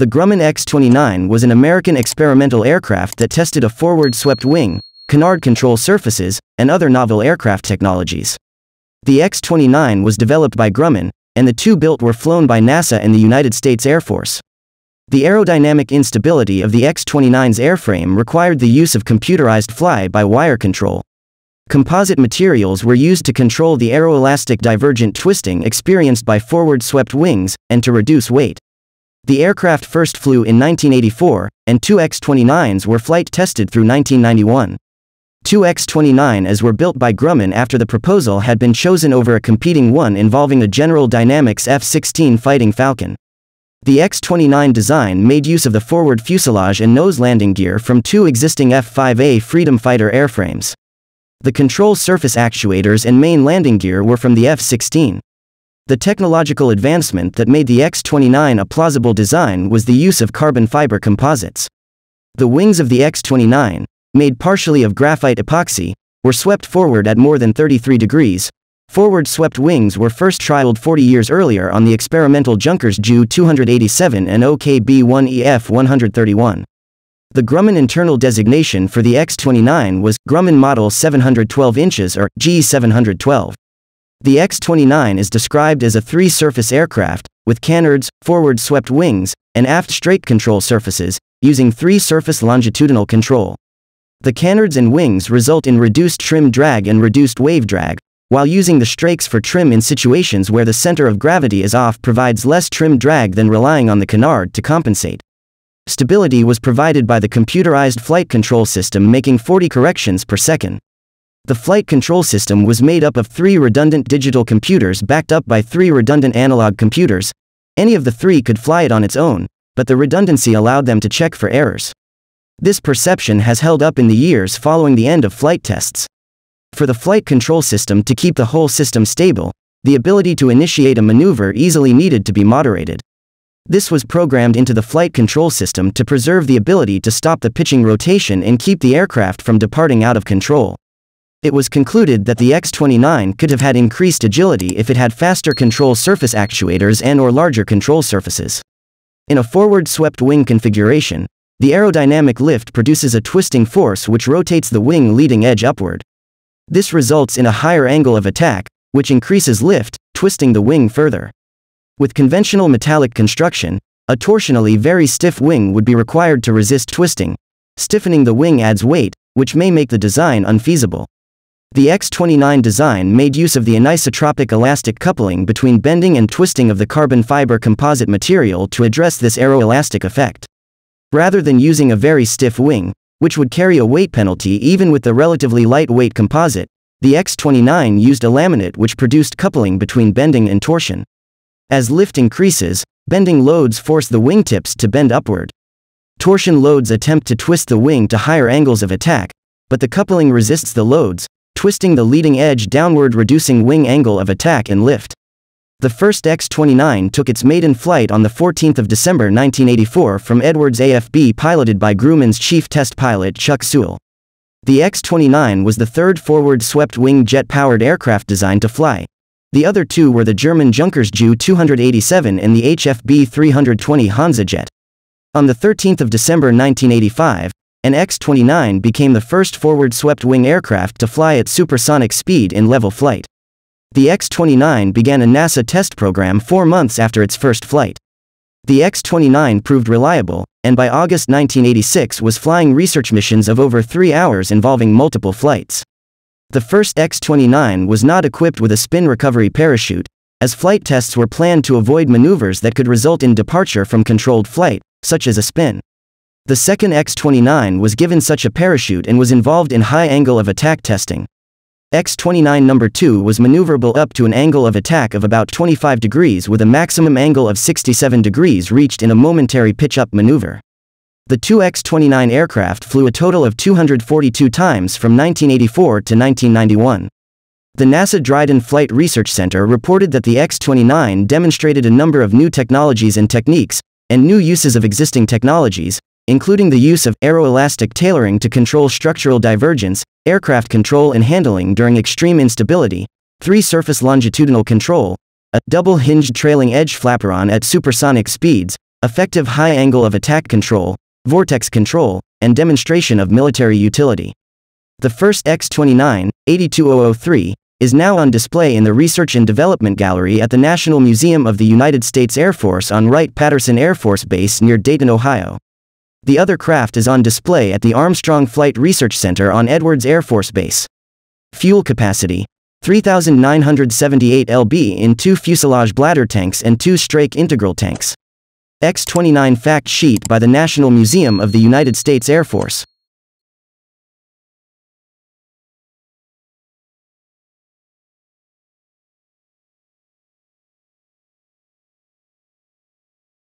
The Grumman X-29 was an American experimental aircraft that tested a forward swept wing, canard control surfaces, and other novel aircraft technologies. The X-29 was developed by Grumman, and the two built were flown by NASA and the United States Air Force. The aerodynamic instability of the X-29's airframe required the use of computerized fly-by-wire control. Composite materials were used to control the aeroelastic divergent twisting experienced by forward-swept wings, and to reduce weight. The aircraft first flew in 1984, and two X-29s were flight tested through 1991. Two X-29s were built by Grumman after the proposal had been chosen over a competing one involving a General Dynamics F-16 Fighting Falcon. The X-29 design made use of the forward fuselage and nose landing gear from two existing F-5A Freedom Fighter airframes. The control surface actuators and main landing gear were from the F-16. The technological advancement that made the X-29 a plausible design was the use of carbon fiber composites. The wings of the X-29, made partially of graphite epoxy, were swept forward at more than 33 degrees. Forward swept wings were first trialed 40 years earlier on the experimental Junkers Ju 287 and OKB-1EF 131. The Grumman internal designation for the X-29 was Grumman Model 712 inches or G712. The X-29 is described as a three-surface aircraft, with canards, forward swept wings, and aft strake control surfaces, using three-surface longitudinal control. The canards and wings result in reduced trim drag and reduced wave drag, while using the strakes for trim in situations where the center of gravity is off provides less trim drag than relying on the canard to compensate. Stability was provided by the computerized flight control system making 40 corrections per second. The flight control system was made up of three redundant digital computers backed up by three redundant analog computers. Any of the three could fly it on its own, but the redundancy allowed them to check for errors. This perception has held up in the years following the end of flight tests. For the flight control system to keep the whole system stable, the ability to initiate a maneuver easily needed to be moderated. This was programmed into the flight control system to preserve the ability to stop the pitching rotation and keep the aircraft from departing out of control. It was concluded that the X-29 could have had increased agility if it had faster control surface actuators and or larger control surfaces. In a forward swept wing configuration, the aerodynamic lift produces a twisting force which rotates the wing leading edge upward. This results in a higher angle of attack, which increases lift, twisting the wing further. With conventional metallic construction, a torsionally very stiff wing would be required to resist twisting. Stiffening the wing adds weight, which may make the design unfeasible. The X-29 design made use of the anisotropic elastic coupling between bending and twisting of the carbon fiber composite material to address this aeroelastic effect. Rather than using a very stiff wing, which would carry a weight penalty even with the relatively lightweight composite, the X-29 used a laminate which produced coupling between bending and torsion. As lift increases, bending loads force the wingtips to bend upward. Torsion loads attempt to twist the wing to higher angles of attack, but the coupling resists the loads, twisting the leading edge downward reducing wing angle of attack and lift. The first X-29 took its maiden flight on 14 December 1984 from Edwards AFB piloted by Grumman's chief test pilot Chuck Sewell. The X-29 was the third forward swept-wing jet-powered aircraft designed to fly. The other two were the German Junkers Ju 287 and the HFB 320 HansaJet. On 13 December 1985, an X-29 became the first forward swept-wing aircraft to fly at supersonic speed in level flight. The X-29 began a NASA test program four months after its first flight. The X-29 proved reliable, and by August 1986 was flying research missions of over three hours involving multiple flights. The first X-29 was not equipped with a spin recovery parachute, as flight tests were planned to avoid maneuvers that could result in departure from controlled flight, such as a spin. The second X-29 was given such a parachute and was involved in high angle of attack testing. X-29 number 2 was maneuverable up to an angle of attack of about 25 degrees with a maximum angle of 67 degrees reached in a momentary pitch-up maneuver. The two X-29 aircraft flew a total of 242 times from 1984 to 1991. The NASA Dryden Flight Research Center reported that the X-29 demonstrated a number of new technologies and techniques, and new uses of existing technologies, including the use of aeroelastic tailoring to control structural divergence, aircraft control and handling during extreme instability, three-surface longitudinal control, a double-hinged trailing edge flaperon at supersonic speeds, effective high angle of attack control, vortex control, and demonstration of military utility. The first X-29, 82003, is now on display in the Research and Development Gallery at the National Museum of the United States Air Force on Wright-Patterson Air Force Base near Dayton, Ohio. The other craft is on display at the Armstrong Flight Research Center on Edwards Air Force Base. Fuel capacity 3,978 lb in two fuselage bladder tanks and two Strake integral tanks. X-29 fact sheet by the National Museum of the United States Air Force.